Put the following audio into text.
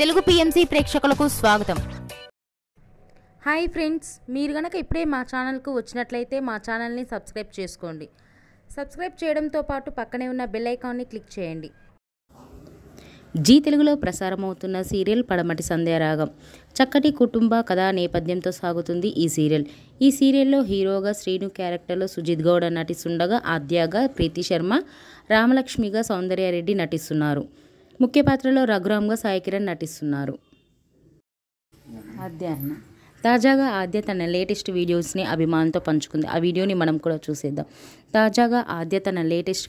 Telugu PMC ప్రేక్షకులకు స్వాగతం. Hi friends మీరు కనుక ఇప్పుడే మా ఛానల్కు వచ్చినట్లయితే మా ఛానల్ని సబ్స్క్రైబ్ చేసుకోండి. సబ్స్క్రైబ్ చేయడంతో పాటు పక్కనే ఉన్న బెల్ ఐకాన్ని క్లిక్ చేయండి. జీ తెలుగులో ప్రసారమవుతున్న సీరియల్ పడమటి సంధ్యారాగం. చక్కటి కుటుంబ కథా నేపథ్యంతో సాగుతుంది ఈ సీరియల్. ఈ సీరియల్లో హీరోగా శ్రీను క్యారెక్టర్లో సుజిత్ గౌడ నటిస్తుండగా ఆద్యాగా ప్రీతి శర్మ రామలక్ష్మిగా సౌందర్యారెడ్డి నటిస్తున్నారు. ముఖ్య పాత్రలో రఘురామ్గా సాయి కిరణ్ నటిస్తున్నారు. ఆద్య అన్న. తాజాగా ఆద్య తన లేటెస్ట్ వీడియోస్ని అభిమానులతో పంచుకుంది. ఆ వీడియోని మనం కూడా చూసేద్దాం. తాజాగా ఆద్య తన లేటెస్ట్